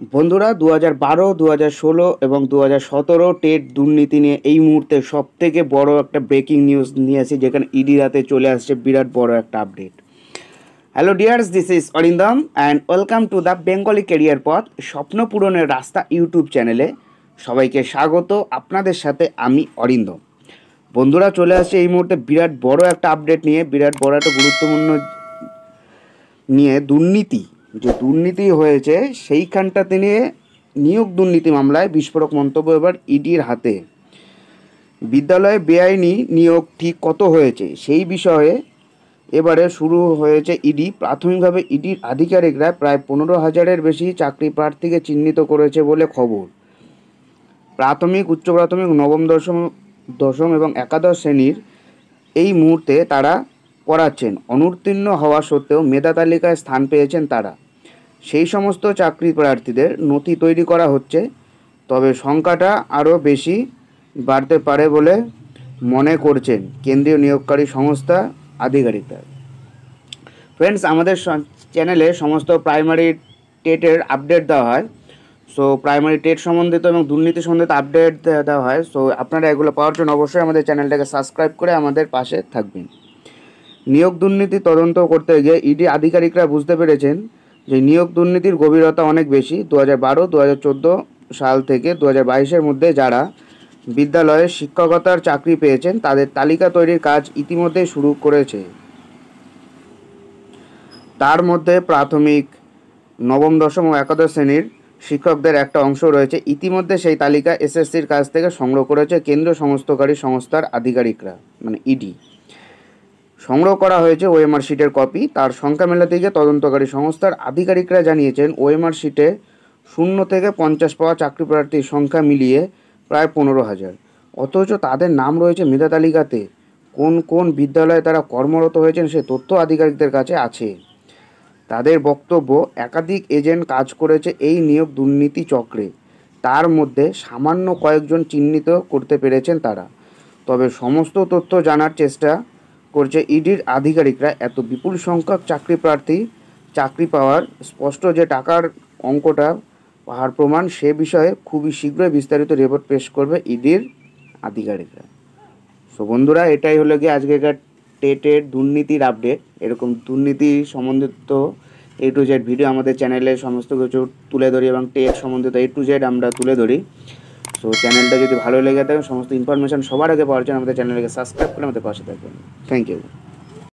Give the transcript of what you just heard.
বন্ধুরা দু হাজার বারো দু হাজার ষোলো এবং দু হাজার সতেরো টেট দুর্নীতি নিয়ে এই মুহূর্তে সব থেকে বড় একটা ব্রেকিং নিউজ নিয়ে আসি, যেখানে ইডি রাতে চলে আসছে বিরাট বড় একটা update hello dears this is Arindam and welcome to the Bengali career পথ স্বপ্ন পূরণের রাস্তা ইউটিউব চ্যানেলে সবাইকে স্বাগত, আপনাদের সাথে আমি অরিন্দম। বন্ধুরা, চলে আসছে এই মুহূর্তে বিরাট বড় একটা আপডেট নিয়ে, বিরাট বড় একটা গুরুত্বপূর্ণ নিয়ে দুর্নীতি যে দুর্নীতি হয়েছে, সেইখানটা তিনি নিয়োগ দুর্নীতি মামলায় বিস্ফোরক মন্তব্য এবার ইডির হাতে। বিদ্যালয়ে বেআইনি নিয়োগ ঠিক কত হয়েছে? সেই বিষয়ে এবারে শুরু হয়েছে ইডি। প্রাথমিকভাবে ইডির আধিকারিকরা প্রায় পনেরো হাজারের বেশি চাকরি প্রার্থীকে চিহ্নিত করেছে বলে খবর। প্রাথমিক, উচ্চ প্রাথমিক, নবম, দশম দশম এবং একাদশ শ্রেণির এই মুহূর্তে তারা করাচ্ছেন অনুত্তীর্ণ হওয়া সত্ত্বেও মেধা তালিকায় স্থান পেয়েছেন তারা। সেই সমস্ত চাকরি প্রার্থীদের নথি তৈরি করা হচ্ছে, তবে সংখ্যাটা আরও বেশি বাড়তে পারে বলে মনে করছেন কেন্দ্রীয় নিয়োগকারী সংস্থা আধিকারিকরা। ফ্রেন্ডস আমাদের চ্যানেলে সমস্ত প্রাইমারি টেটের আপডেট দেওয়া হয়। সো প্রাইমারি টেট সম্বন্ধিত এবং দুর্নীতি সম্বন্ধিত আপডেট দেওয়া হয়। সো আপনারা এগুলো পাওয়ার জন্য অবশ্যই আমাদের চ্যানেলটাকে সাবস্ক্রাইব করে আমাদের পাশে থাকবেন। নিয়োগ দুর্নীতি তদন্ত করতে গিয়ে ইডি আধিকারিকরা বুঝতে পেরেছেন যে নিয়োগ দুর্নীতির গভীরতা অনেক বেশি। দু হাজার বারো সাল থেকে দু হাজার বাইশের মধ্যে যারা বিদ্যালয়ে শিক্ষকতার চাকরি পেয়েছেন, তাদের তালিকা তৈরির কাজ ইতিমধ্যে শুরু করেছে। তার মধ্যে প্রাথমিক, নবম, দশম ও একাদশ শ্রেণির শিক্ষকদের একটা অংশ রয়েছে। ইতিমধ্যে সেই তালিকা এসএসসির কাছ থেকে সংগ্রহ করেছে কেন্দ্রীয় সমস্তকারী সংস্থার আধিকারিকরা মানে ইডি। সংগ্রহ করা হয়েছে ওএমআর শিটের কপি তার সংখ্যা মেলাতে গিয়ে তদন্তকারী সংস্থার আধিকারিকরা জানিয়েছেন ওএমআর শিটে শূন্য থেকে পঞ্চাশ পাওয়া চাকরি প্রার্থীর সংখ্যা মিলিয়ে প্রায় পনেরো হাজার। অথচ তাদের নাম রয়েছে মেধা তালিকাতে। কোন কোন বিদ্যালয়ে তারা কর্মরত হয়েছেন সে তথ্য আধিকারিকদের কাছে আছে। তাদের বক্তব্য, একাধিক এজেন্ট কাজ করেছে এই নিয়োগ দুর্নীতি চক্রে। তার মধ্যে সামান্য কয়েকজন চিহ্নিত করতে পেরেছেন তারা। তবে সমস্ত তথ্য জানার চেষ্টা করছে ইডির আধিকারিকরা। এত বিপুল সংখ্যক চাকরি প্রার্থী, চাকরি পাওয়ার স্পষ্ট যে টাকার অঙ্কটা, পাহাড় প্রমাণ, সে বিষয়ে খুবই শীঘ্রই বিস্তারিত রিপোর্ট পেশ করবে ইডির আধিকারিকরা। সো বন্ধুরা, এটাই হলো গিয়ে আজকেকার টেটের দুর্নীতির আপডেট এরকম দুর্নীতি সম্বন্ধিত এ টু জেড ভিডিও আমাদের চ্যানেলে সমস্ত কিছু তুলে ধরি এবং টেট সম্বন্ধিত এ টু জেড আমরা তুলে ধরি। সো চ্যানেলটা যদি ভালো লেগে থাকে, সমস্ত ইনফরমেশন সবার আগে পাওয়ার জন্য আমাদের চ্যানেলকে সাবস্ক্রাইব করে আমাদের পাশে থাকবেন। Thank you